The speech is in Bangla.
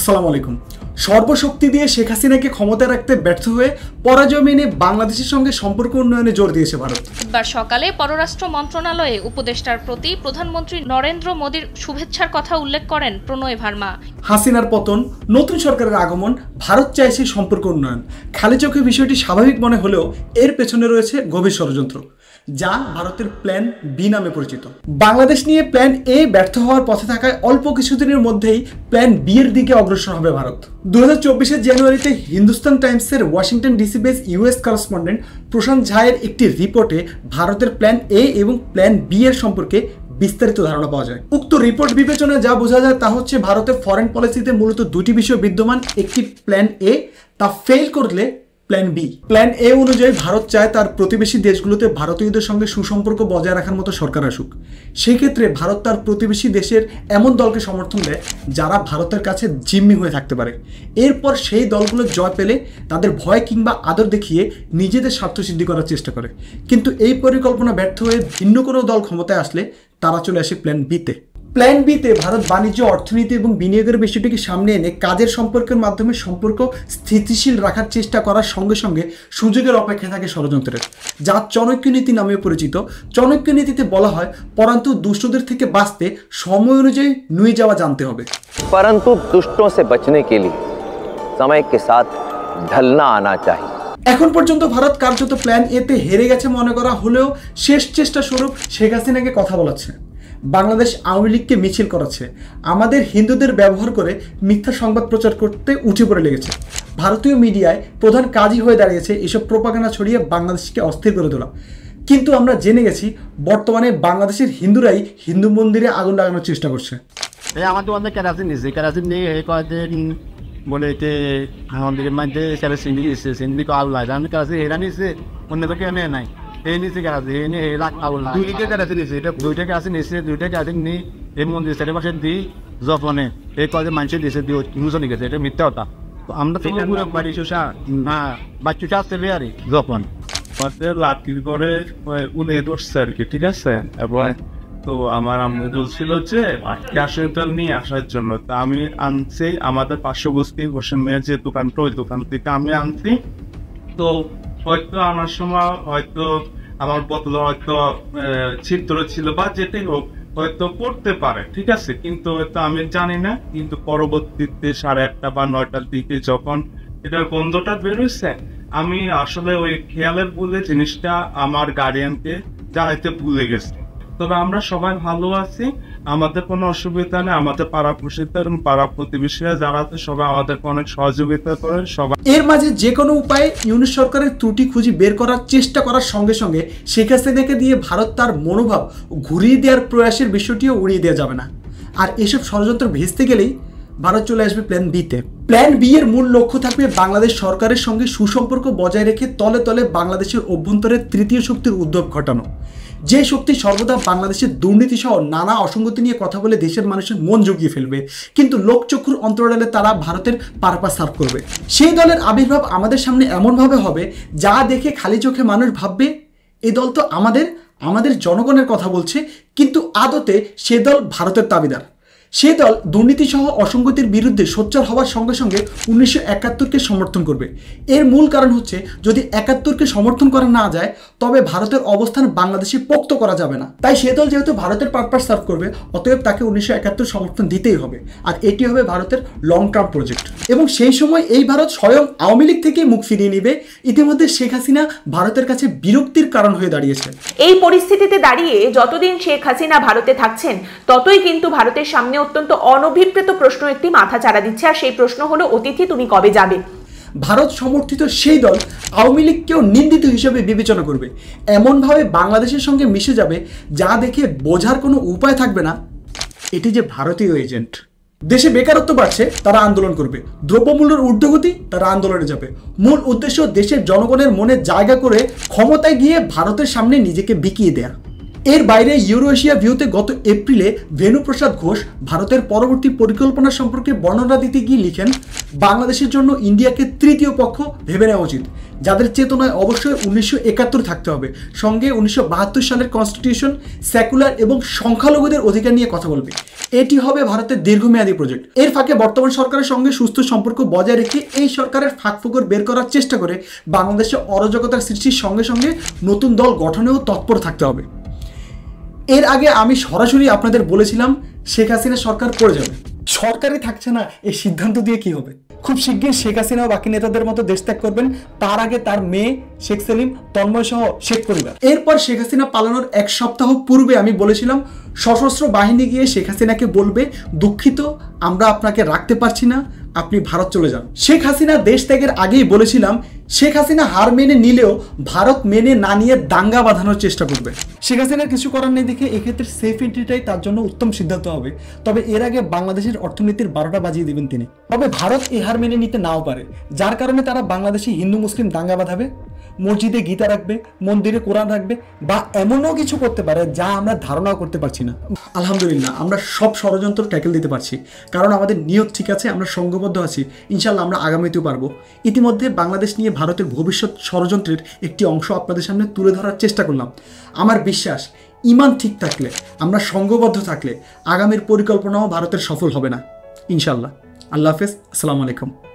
আসসালামু আলাইকুম। সর্বশক্তি দিয়ে শেখ হাসিনাকে ক্ষমতায় রাখতে ব্যর্থ হয়ে পরাজয় মেনে বাংলাদেশের সঙ্গে সম্পর্ক উন্নয়নে জোর দিয়েছে ভারত। বুধবার সকালে পররাষ্ট্র মন্ত্রণালয়ে উপদেষ্টার প্রতি প্রধানমন্ত্রী নরেন্দ্র মোদীর শুভেচ্ছার কথা উল্লেখ করেন প্রণয় ভার্মা। হাসিনার পতন নতুন সরকারের আগমন ভারত চাইছে সম্পর্ক উন্নয়ন। খালি চোখে বিষয়টি স্বাভাবিক মনে হলেও এর পেছনে রয়েছে গভীর ষড়যন্ত্র। যা ভারতের প্ল্যান বি নামে পরিচিত। বাংলাদেশ নিয়ে প্ল্যান এ ব্যর্থ হওয়ার পথে থাকায় অল্প কিছুদিনের মধ্যেই প্ল্যান বি এর দিকে অগ্রসর হবে ভারত। দু হাজার জানুয়ারিতে হিন্দুস্তান টাইমসের Washington DC base US correspondent Prashant ঝায়ের একটি রিপোর্টে ভারতের প্ল্যান এ এবং প্ল্যান বি এর সম্পর্কে বিস্তারিত ধারণা পাওয়া যায়। উক্ত রিপোর্ট বিবেচনায় যা বোঝা যায় তা হচ্ছে ভারতের ফরেন পলিসিতে মূলত দুটি বিষয় বিদ্যমান, একটি প্ল্যান এ তা ফেল করলে প্ল্যান বি প্ল্যান এ অনুযায়ী ভারত চায় তার প্রতিবেশী দেশগুলোতে ভারতীয়দের সঙ্গে সুসম্পর্ক বজায় রাখার মতো সরকার আসুক। সেই ক্ষেত্রে ভারত তার প্রতিবেশী দেশের এমন দলকে সমর্থন দেয় যারা ভারতের কাছে জিম্মি হয়ে থাকতে পারে। এরপর সেই দলগুলো জয় পেলে তাদের ভয় কিংবা আদর দেখিয়ে নিজেদের স্বার্থ সিদ্ধি করার চেষ্টা করে। কিন্তু এই পরিকল্পনা ব্যর্থ হয়ে ভিন্ন কোনো দল ক্ষমতায় আসলে তারা চলে আসে প্ল্যান বিতে প্ল্যান বিতে ভারত বাণিজ্য অর্থনীতি এবং বিনিয়োগের বিষয়টিকে সামনে এনে কাজের সম্পর্কের মাধ্যমে সম্পর্ক স্থিতিশীল রাখার চেষ্টা করার সঙ্গে সঙ্গে সুযোগের অপেক্ষা থাকে ষড়যন্ত্রের। যা চনক্য নীতি নামে পরিচিত। চনক্য নীতিতে বলা হয় পরন্তু দুষ্টদের থেকে বাঁচতে সময় অনুযায়ী নুয়ে যাওয়া জানতে হবে। পরন্তু দুষ্ট সে বাঁচনে কে লিয়ে সময়কে সাথ ঢলনা আনা চাই এখন পর্যন্ত ভারত কার্যত প্ল্যান এতে হেরে গেছে মনে করা হলেও শেষ চেষ্টা স্বরূপ শেখ হাসিনাকে কথা বলাচ্ছে। বাংলাদেশ আওয়ামী লীগকে মিছিল করাচ্ছে আমাদের হিন্দুদের ব্যবহার করে মিথ্যা সংবাদ প্রচার করতে উঠে পড়ে লেগেছে ভারতীয় মিডিয়ায় প্রধান কাজই হয়ে দাঁড়িয়েছে এসব প্রপাগানা ছড়িয়ে বাংলাদেশকে অস্থির করে তোলা কিন্তু আমরা জেনে গেছি বর্তমানে বাংলাদেশের হিন্দুরাই হিন্দু মন্দিরে আগুন লাগানোর চেষ্টা করছে আমাদের নিয়ে অন্য নাই এই নিচ্ছে কেরাসিন এই নিয়ে এরা আউল না দুইটা কেরাসিন নিচ্ছে এটা দুইটা কেরাসিন নিচ্ছে দুইটা কেরাসিন নি এই মন্দির চারি পাশে দি যপনে এই কয়েকদিন মানুষের দিয়েছে দিয়ে ইউজনে গেছে এটা মিথ্যা কথা তো আমরা তো পুরো বাড়ি শোষা না বাচ্চা আসতে বেয়ারি যপন আমাদের লাঠির করে উনে ধরছে আর কি ঠিক আছে এবং তো আমার আম্মু বলছিল যে ক্যাশের নিয়ে আসার জন্য তা আমি আনছি আমাদের পার্শ্ববর্তী হোসেন মেয়ের যে দোকানটা ওই দোকান থেকে আমি আনছি তো হয়তো আমার সময়, হয়তো আমার বদল হয়তো ছিদ্র ছিল বা যেটাই হোক, হয়তো পড়তে পারে, ঠিক আছে? কিন্তু হয়তো আমি জানি না, কিন্তু পরবর্তীতে সাড়ে আটটা বা নয়টার দিকে যখন এটার গন্ধটা বেরোচ্ছে আমি আসলে ওই খেয়ালের বলে জিনিসটা আমার গার্ডিয়ানকে জানাইতে ভুলে গেছি। তবে আমরা সবাই ভালো আছি। আমাদের কোনো অসুবিধা নেই। আমাদের পাড়া প্রসিদ্ধ এবং পাড়া প্রতিবেশীরা যারা আছে, সবাই আমাদেরকে অনেক সহযোগিতা করে সবাই এর মাঝে যে কোনো উপায়ে ইউনিট সরকারের ত্রুটি খুঁজি বের করার চেষ্টা করার সঙ্গে সঙ্গে শেখ হাসিনাকে দিয়ে ভারত তার মনোভাব ঘুরিয়ে দেওয়ার প্রয়াসের বিষয়টিও উড়িয়ে দেওয়া যাবে না। আর এসব ষড়যন্ত্র ভেস্তে গেলেই ভারত চলে আসবে প্ল্যান বিতে প্ল্যান বি এর মূল লক্ষ্য থাকবে বাংলাদেশ সরকারের সঙ্গে সুসম্পর্ক বজায় রেখে তলে তলে বাংলাদেশের অভ্যন্তরে তৃতীয় শক্তির উদ্যোগ ঘটানো। যে শক্তি সর্বদা বাংলাদেশের দুর্নীতি সহ নানা অসঙ্গতি নিয়ে কথা বলে দেশের মানুষের মন জুগিয়ে ফেলবে। কিন্তু লোকচক্ষুর অন্তরালে তারা ভারতের পারপাস সার্ভ করবে। সেই দলের আবির্ভাব আমাদের সামনে এমনভাবে হবে, যা দেখে খালি চোখে মানুষ ভাববে, এ দল তো আমাদের আমাদের জনগণের কথা বলছে, কিন্তু আদতে সে দল ভারতের দাবিদার। সে দল দুর্নীতি সহ অসঙ্গতির বিরুদ্ধে সোচ্চার হওয়ার সঙ্গে সঙ্গে উনিশশো একাত্তরকে সমর্থন করবে। এর মূল কারণ হচ্ছে, যদি একাত্তরকে সমর্থন করা না যায়, তবে ভারতের অবস্থান বাংলাদেশে পোক্ত করা যাবে না। তাই সে দল যেহেতু ভারতের পারপাস সার্ভ করবে, অতএব তাকে উনিশশো একাত্তর সমর্থন দিতেই হবে। আর এটি হবে ভারতের লং টার্ম প্রজেক্ট এবং সেই সময় এই ভারত স্বয়ং আওয়ামী লীগ থেকে মুখ ফিরিয়ে নেবে। ইতিমধ্যে শেখ হাসিনা ভারতের কাছে বিরক্তির কারণ হয়ে দাঁড়িয়েছে। এই পরিস্থিতিতে দাঁড়িয়ে যতদিন শেখ হাসিনা ভারতে থাকছেন, ততই কিন্তু ভারতের সামনে অত্যন্ত অনভিপ্রেত প্রশ্ন একটি মাথা চাড়া দিচ্ছে, আর সেই প্রশ্ন হলো, অতিথি, তুমি কবে যাবে? ভারত সমর্থিত সেই দল আওয়ামী লীগকেও নিন্দিত হিসেবে বিবেচনা করবে। এমনভাবে বাংলাদেশের সঙ্গে মিশে যাবে, যা দেখে বোঝার কোনো উপায় থাকবে না। এটি যে ভারতীয় এজেন্ট। দেশে বেকারত্ব বাড়ছে, তারা আন্দোলন করবে। দ্রব্যমূল্যের ঊর্ধ্বগতি, তারা আন্দোলনে যাবে। মূল উদ্দেশ্য দেশের জনগণের মনে জায়গা করে ক্ষমতায় গিয়ে ভারতের সামনে নিজেকে বিকিয়ে দেয়া। এর বাইরে ইউরো এশিয়া ভিউতে গত এপ্রিলে ভেনুপ্রসাদ ঘোষ ভারতের পরবর্তী পরিকল্পনা সম্পর্কে বর্ণনা দিতে গিয়ে লিখেন, বাংলাদেশের জন্য ইন্ডিয়াকে তৃতীয় পক্ষ ভেবে নেওয়া উচিত, যাদের চেতনায় অবশ্যই উনিশশো একাত্তর থাকতে হবে। সঙ্গে উনিশশো বাহাত্তর সালের কনস্টিটিউশন সেকুলার এবং সংখ্যালঘুদের অধিকার নিয়ে কথা বলবে। এটি হবে ভারতের দীর্ঘমেয়াদী প্রজেক্ট এর ফাঁকে বর্তমান সরকারের সঙ্গে সুস্থ সম্পর্ক বজায় রেখে এই সরকারের ফাঁকফোকর বের করার চেষ্টা করে বাংলাদেশে অরাজকতার সৃষ্টির সঙ্গে সঙ্গে নতুন দল গঠনেও তৎপর থাকতে হবে। এর আগে আমি সরাসরি আপনাদের বলেছিলাম শেখ হাসিনা সরকার পড়ে যাবে। সরকারই থাকছে না, এই সিদ্ধান্ত দিয়ে কি হবে? খুব শিগগির শেখ হাসিনা বাকি নেতাদের মতো দেশ ত্যাগ করবেন। তার আগে তার মেয়ে শেখ সেলিম, তন্ময় সহ শেখ পরিবার। এরপর শেখ হাসিনা পালানোর এক সপ্তাহ পূর্বে আমি বলেছিলাম, সশস্ত্র বাহিনী গিয়ে শেখ হাসিনাকে বলবে, দুঃখিত, আমরা আপনাকে রাখতে পারছি না, আপনি ভারত চলে যান। শেখ হাসিনা দেশ ত্যাগের আগেই বলেছিলাম শেখ হাসিনা হার মেনে নিলেও ভারত মেনে না নিয়ে দাঙ্গা বাঁধানোর চেষ্টা করবে। শেখ হাসিনার কিছু করার নেই দেখে এক্ষেত্রে সেফ এন্ট্রিটাই তার জন্য উত্তম সিদ্ধান্ত হবে। তবে এর আগে বাংলাদেশের অর্থনীতির বারোটা বাজিয়ে দেবেন তিনি। তবে ভারত এ হার মেনে নিতে নাও পারে। যার কারণে তারা বাংলাদেশি হিন্দু, মুসলিম দাঙ্গা বাঁধাবে। মসজিদে গীতা রাখবে, মন্দিরে কোরআন রাখবে, বা এমনও কিছু করতে পারে যা আমরা ধারণাও করতে পারছি না। আলহামদুলিল্লাহ, আমরা সব ষড়যন্ত্র ট্যাকেল দিতে পারছি। কারণ আমাদের নিয়ত ঠিক আছে, আমরা সংঘবদ্ধ আছি ইনশাল্লাহ আমরা আগামীতেও পারব। ইতিমধ্যে বাংলাদেশ নিয়ে ভারতের ভবিষ্যৎ ষড়যন্ত্রের একটি অংশ আপনাদের সামনে তুলে ধরার চেষ্টা করলাম। আমার বিশ্বাস, ইমান ঠিক থাকলে, আমরা সংঘবদ্ধ থাকলে, আগামীর পরিকল্পনাও ভারতের সফল হবে না। ইনশাল্লাহ আল্লাহ হাফেজ, আসসালামু আলাইকুম।